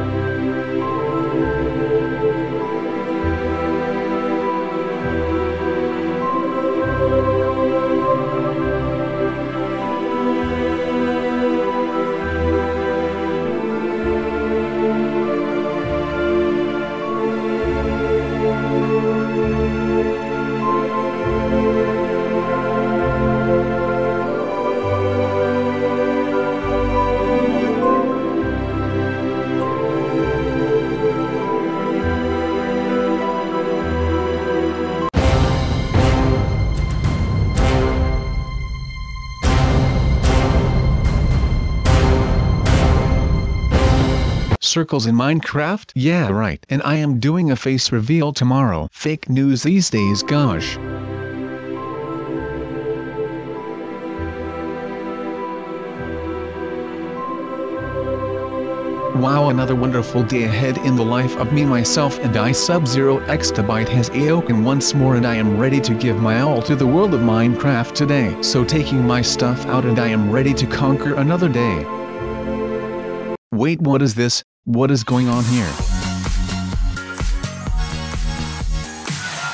Bye. Circles in Minecraft? Yeah right. And I am doing a face reveal tomorrow. Fake news these days gosh. Wow another wonderful day ahead in the life of me myself and I Sub-Zero Extabyte has awoken once more and I am ready to give my all to the world of Minecraft today. So taking my stuff out and I am ready to conquer another day. Wait what is this, what is going on here?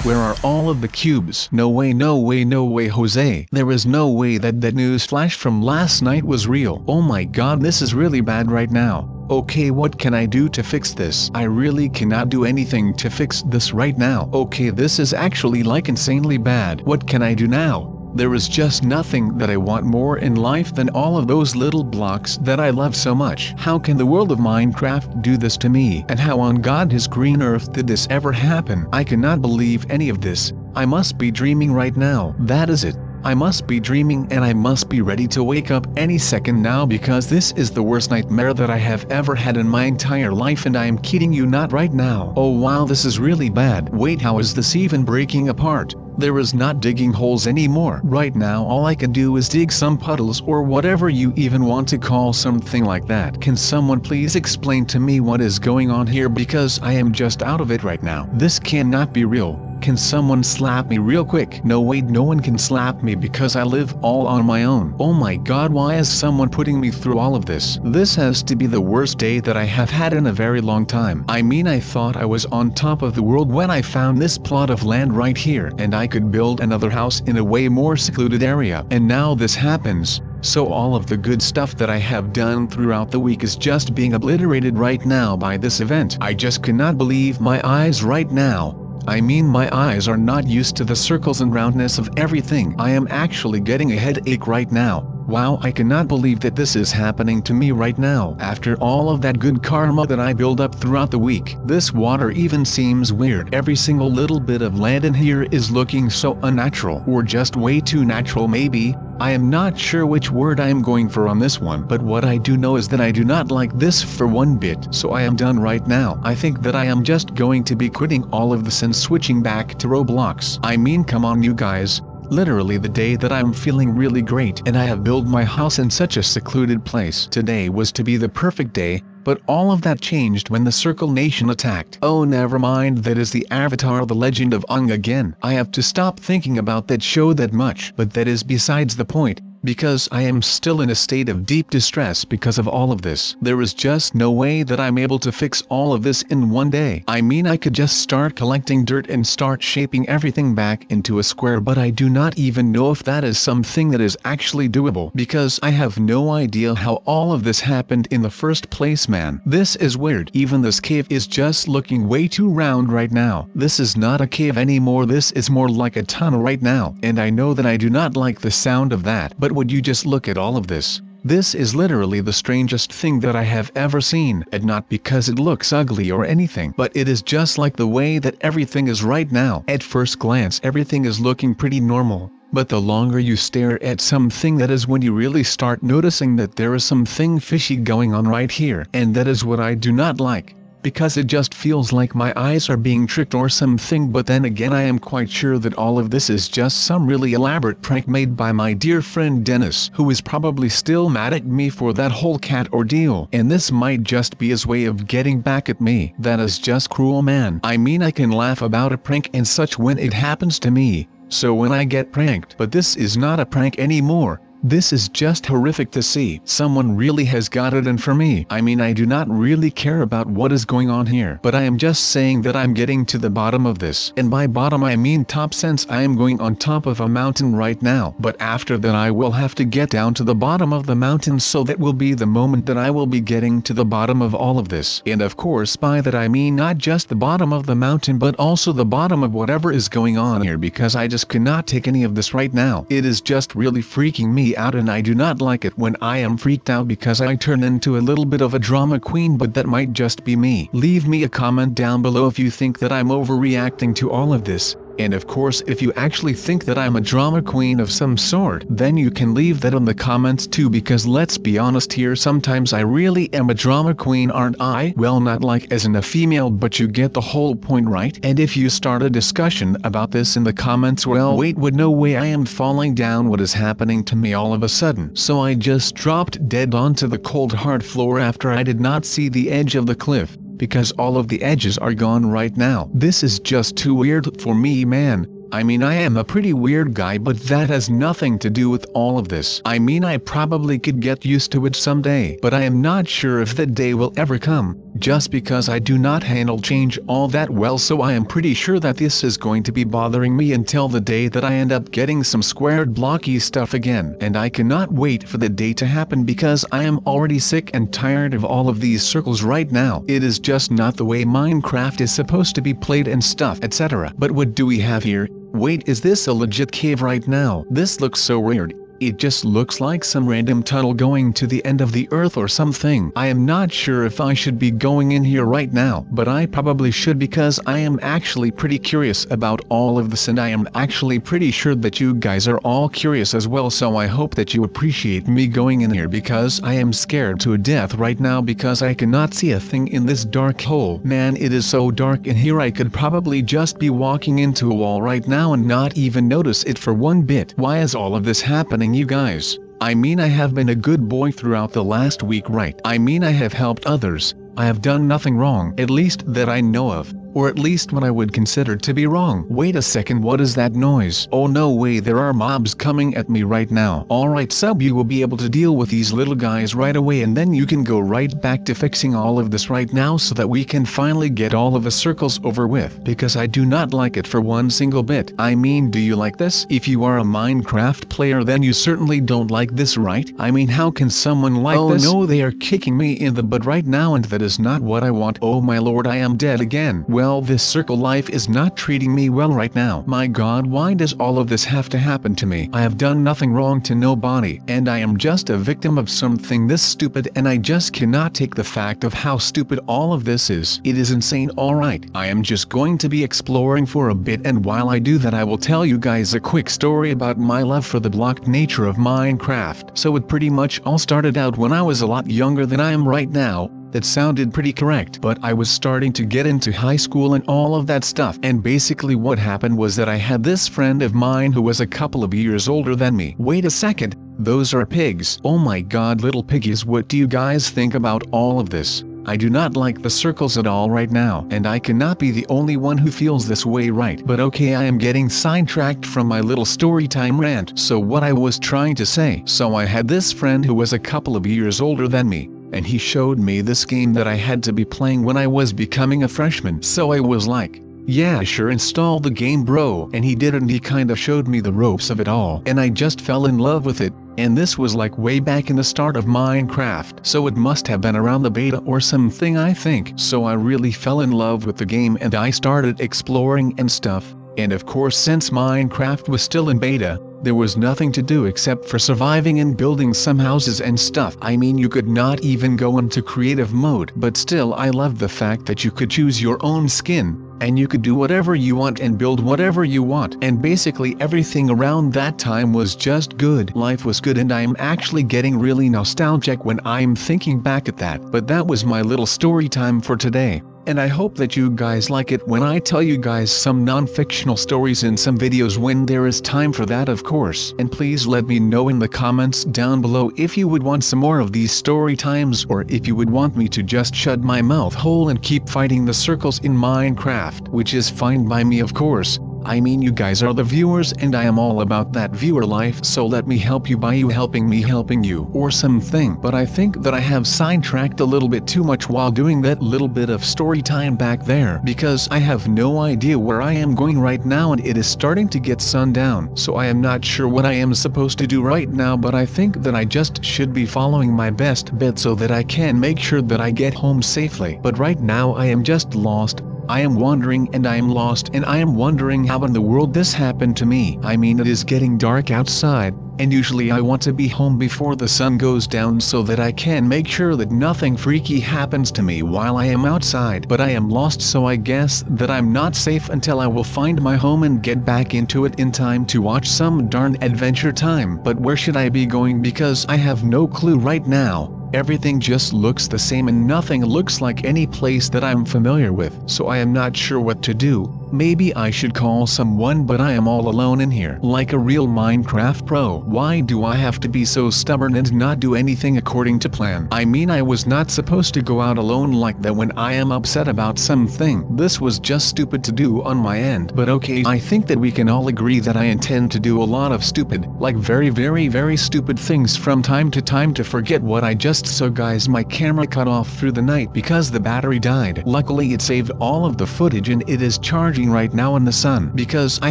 Where are all of the cubes? No way no way no way Jose. There is no way that that news flash from last night was real. Oh my god this is really bad right now. Okay what can I do to fix this? I really cannot do anything to fix this right now. Okay this is actually like insanely bad. What can I do now? There is just nothing that I want more in life than all of those little blocks that I love so much. How can the world of Minecraft do this to me? And how on God his green earth did this ever happen? I cannot believe any of this. I must be dreaming right now. That is it. I must be dreaming and I must be ready to wake up any second now because this is the worst nightmare that I have ever had in my entire life and I am kidding you not right now. Oh wow this is really bad. Wait how is this even breaking apart? There is not digging holes anymore. Right now all I can do is dig some puddles or whatever you even want to call something like that. Can someone please explain to me what is going on here because I am just out of it right now. This cannot be real. Can someone slap me real quick? No wait no one can slap me because I live all on my own. Oh my god why is someone putting me through all of this? This has to be the worst day that I have had in a very long time. I mean I thought I was on top of the world when I found this plot of land right here and I could build another house in a way more secluded area. And now this happens. So all of the good stuff that I have done throughout the week is just being obliterated right now by this event. I just cannot believe my eyes right now. I mean my eyes are not used to the circles and roundness of everything. I am actually getting a headache right now. Wow I cannot believe that this is happening to me right now. After all of that good karma that I build up throughout the week. This water even seems weird. Every single little bit of land in here is looking so unnatural. Or just way too natural maybe. I am not sure which word I am going for on this one, but what I do know is that I do not like this for one bit, so I am done right now. I think that I am just going to be quitting all of this and switching back to Roblox. I mean come on you guys, literally the day that I'm feeling really great and I have built my house in such a secluded place. Today was to be the perfect day, but all of that changed when the Circle Nation attacked. Oh never mind that is the Avatar the Legend of Aang again. I have to stop thinking about that show that much. But that is besides the point because I am still in a state of deep distress because of all of this. There is just no way that I'm able to fix all of this in one day. I mean I could just start collecting dirt and start shaping everything back into a square but I do not even know if that is something that is actually doable because I have no idea how all of this happened in the first place man. This is weird. Even this cave is just looking way too round right now. This is not a cave anymore this is more like a tunnel right now and I know that I do not like the sound of that but would you just look at all of this? This is literally the strangest thing that I have ever seen, and not because it looks ugly or anything, but it is just like the way that everything is right now. At first glance everything is looking pretty normal, but the longer you stare at something that is when you really start noticing that there is something fishy going on right here. And that is what I do not like because it just feels like my eyes are being tricked or something but then again I am quite sure that all of this is just some really elaborate prank made by my dear friend Denis who is probably still mad at me for that whole cat ordeal and this might just be his way of getting back at me. That is just cruel man. I mean I can laugh about a prank and such when it happens to me, so when I get pranked but this is not a prank anymore, This is just horrific to see. Someone really has got it in for me. I mean I do not really care about what is going on here. But I am just saying that I'm getting to the bottom of this. And by bottom I mean top sense I am going on top of a mountain right now. But after that I will have to get down to the bottom of the mountain so that will be the moment that I will be getting to the bottom of all of this. And of course by that I mean not just the bottom of the mountain but also the bottom of whatever is going on here because I just cannot take any of this right now. It is just really freaking me out and I do not like it when I am freaked out because I turn into a little bit of a drama queen but that might just be me. Leave me a comment down below if you think that I'm overreacting to all of this. And of course if you actually think that I'm a drama queen of some sort, then you can leave that in the comments too because let's be honest here sometimes I really am a drama queen aren't I? Well not like as in a female but you get the whole point right? And if you start a discussion about this in the comments well wait would no way I am falling down what is happening to me all of a sudden. So I just dropped dead onto the cold hard floor after I did not see the edge of the cliff because all of the edges are gone right now. This is just too weird for me man. I mean I am a pretty weird guy but that has nothing to do with all of this. I mean I probably could get used to it someday but I am not sure if that day will ever come, just because I do not handle change all that well so I am pretty sure that this is going to be bothering me until the day that I end up getting some squared blocky stuff again. And I cannot wait for the day to happen because I am already sick and tired of all of these circles right now. It is just not the way Minecraft is supposed to be played and stuff etc. But what do we have here? Wait is this a legit cave right now? This looks so weird. It just looks like some random tunnel going to the end of the earth or something. I am not sure if I should be going in here right now, but I probably should because I am actually pretty curious about all of this and I am actually pretty sure that you guys are all curious as well so I hope that you appreciate me going in here because I am scared to death right now because I cannot see a thing in this dark hole. Man it is so dark in here I could probably just be walking into a wall right now and not even notice it for one bit. Why is all of this happening? You guys. I mean I have been a good boy throughout the last week right. I mean I have helped others. I have done nothing wrong, at least that I know of or at least what I would consider to be wrong. Wait a second what is that noise? Oh no way there are mobs coming at me right now. Alright sub you will be able to deal with these little guys right away and then you can go right back to fixing all of this right now so that we can finally get all of the circles over with. Because I do not like it for one single bit. I mean do you like this? If you are a Minecraft player then you certainly don't like this right? I mean how can someone like oh, this? Oh no they are kicking me in the butt right now and that is not what I want. Oh my lord I am dead again. Well well this circle life is not treating me well right now. My god why does all of this have to happen to me? I have done nothing wrong to nobody, and I am just a victim of something this stupid and I just cannot take the fact of how stupid all of this is. It is insane alright. I am just going to be exploring for a bit and while I do that I will tell you guys a quick story about my love for the blocked nature of Minecraft. So it pretty much all started out when I was a lot younger than I am right now, that sounded pretty correct. But I was starting to get into high school and all of that stuff. And basically what happened was that I had this friend of mine who was a couple of years older than me. Wait a second, those are pigs. Oh my god little piggies what do you guys think about all of this? I do not like the circles at all right now, and I cannot be the only one who feels this way right. But okay I am getting sidetracked from my little story time rant. So what I was trying to say. So I had this friend who was a couple of years older than me, and he showed me this game that I had to be playing when I was becoming a freshman. So I was like, yeah sure install the game bro. And he did and he kinda showed me the ropes of it all. And I just fell in love with it. And this was like way back in the start of Minecraft. So it must have been around the beta or something I think. So I really fell in love with the game and I started exploring and stuff. And of course since Minecraft was still in beta, there was nothing to do except for surviving and building some houses and stuff. I mean you could not even go into creative mode. But still I loved the fact that you could choose your own skin, and you could do whatever you want and build whatever you want. And basically everything around that time was just good. Life was good and I'm actually getting really nostalgic when I'm thinking back at that. But that was my little story time for today and I hope that you guys like it when I tell you guys some non-fictional stories in some videos when there is time for that of course. And please let me know in the comments down below if you would want some more of these story times or if you would want me to just shut my mouth hole and keep fighting the circles in Minecraft, which is fine by me of course. I mean you guys are the viewers and I am all about that viewer life so let me help you by you helping me helping you or something. But I think that I have sidetracked a little bit too much while doing that little bit of story time back there because I have no idea where I am going right now and it is starting to get sundown so I am not sure what I am supposed to do right now but I think that I just should be following my best bet so that I can make sure that I get home safely. But right now I am just lost, I am wandering and I am lost and I am wondering how in the world this happened to me. I mean it is getting dark outside, and usually I want to be home before the sun goes down so that I can make sure that nothing freaky happens to me while I am outside. But I am lost so I guess that I'm not safe until I will find my home and get back into it in time to watch some darn adventure time. But where should I be going because I have no clue right now. Everything just looks the same and nothing looks like any place that I'm familiar with. So I am not sure what to do. Maybe I should call someone but I am all alone in here. Like a real Minecraft pro. Why do I have to be so stubborn and not do anything according to plan? I mean I was not supposed to go out alone like that when I am upset about something. This was just stupid to do on my end. But okay I think that we can all agree that I intend to do a lot of stupid, like very very very stupid things from time to time to forget what I just so guys my camera cut off through the night because the battery died. Luckily it saved all of the footage and it is charged charging right now in the sun because I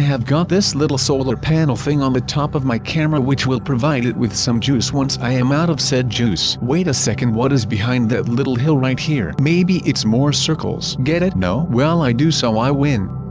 have got this little solar panel thing on the top of my camera which will provide it with some juice once I am out of said juice. Wait a second what is behind that little hill right here? Maybe it's more circles. Get it? No? Well I do so I win.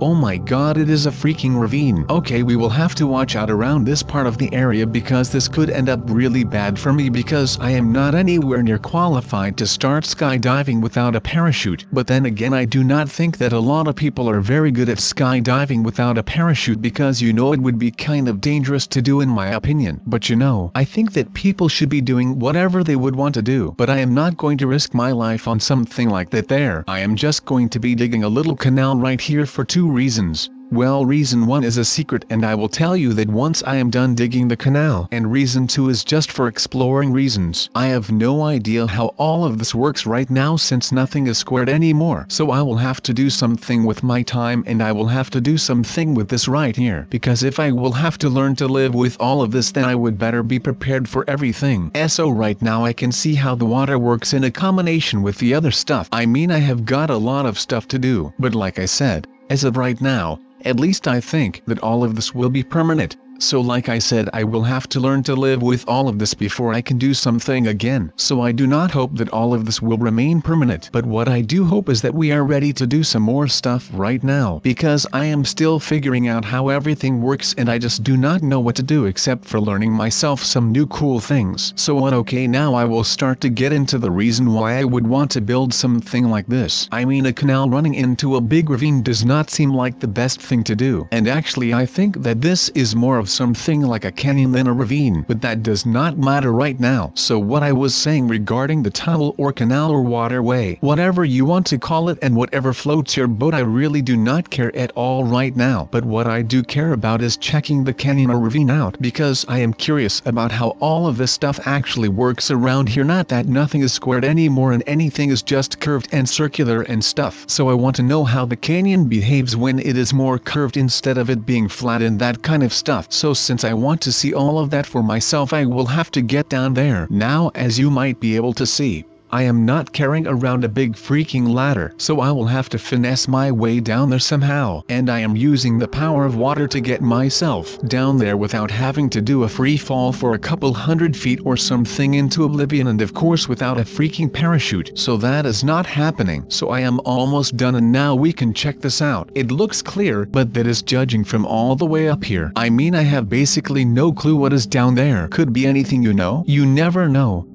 Oh my god it is a freaking ravine. Okay we will have to watch out around this part of the area because this could end up really bad for me because I am not anywhere near qualified to start skydiving without a parachute. But then again I do not think that a lot of people are very good at skydiving without a parachute because you know it would be kind of dangerous to do in my opinion. But you know, I think that people should be doing whatever they would want to do. But I am not going to risk my life on something like that there. I am just going to be digging a little canal right here for two reasons. Well reason 1 is a secret and I will tell you that once I am done digging the canal. And reason 2 is just for exploring reasons. I have no idea how all of this works right now since nothing is squared anymore. So I will have to do something with my time and I will have to do something with this right here. Because if I will have to learn to live with all of this then I would better be prepared for everything. So right now I can see how the water works in a combination with the other stuff. I mean I have got a lot of stuff to do. But like I said, as of right now, at least I think that all of this will be permanent. So like I said I will have to learn to live with all of this before I can do something again. So I do not hope that all of this will remain permanent. But what I do hope is that we are ready to do some more stuff right now. Because I am still figuring out how everything works and I just do not know what to do except for learning myself some new cool things. So what okay now I will start to get into the reason why I would want to build something like this. I mean a canal running into a big ravine does not seem like the best thing to do. And actually I think that this is more of something like a canyon than a ravine, but that does not matter right now. So what I was saying regarding the tunnel or canal or waterway, whatever you want to call it and whatever floats your boat I really do not care at all right now. But what I do care about is checking the canyon or ravine out because I am curious about how all of this stuff actually works around here not that nothing is squared anymore and anything is just curved and circular and stuff. So I want to know how the canyon behaves when it is more curved instead of it being flat and that kind of stuff so since I want to see all of that for myself I will have to get down there. Now as you might be able to see, I am not carrying around a big freaking ladder, so I will have to finesse my way down there somehow. And I am using the power of water to get myself down there without having to do a free fall for a couple hundred feet or something into oblivion and of course without a freaking parachute. So that is not happening. So I am almost done and now we can check this out. It looks clear, but that is judging from all the way up here. I mean I have basically no clue what is down there. Could be anything you know. You never know.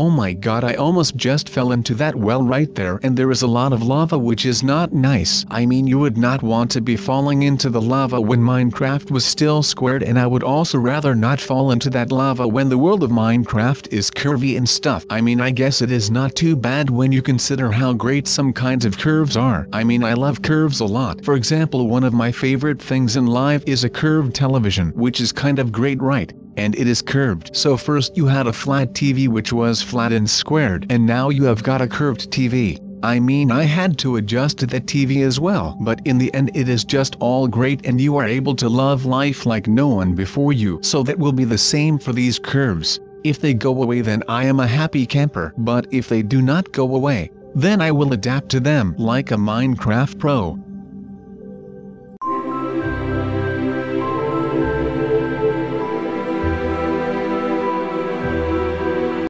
Oh my god I almost just fell into that well right there and there is a lot of lava which is not nice. I mean you would not want to be falling into the lava when Minecraft was still squared and I would also rather not fall into that lava when the world of Minecraft is curvy and stuff. I mean I guess it is not too bad when you consider how great some kinds of curves are. I mean I love curves a lot. For example one of my favorite things in life is a curved television which is kind of great right? And it is curved. So first you had a flat TV which was flat and squared and now you have got a curved TV. I mean I had to adjust to the TV as well. But in the end it is just all great and you are able to love life like no one before you. So that will be the same for these curves. If they go away then I am a happy camper. But if they do not go away, then I will adapt to them like a Minecraft pro.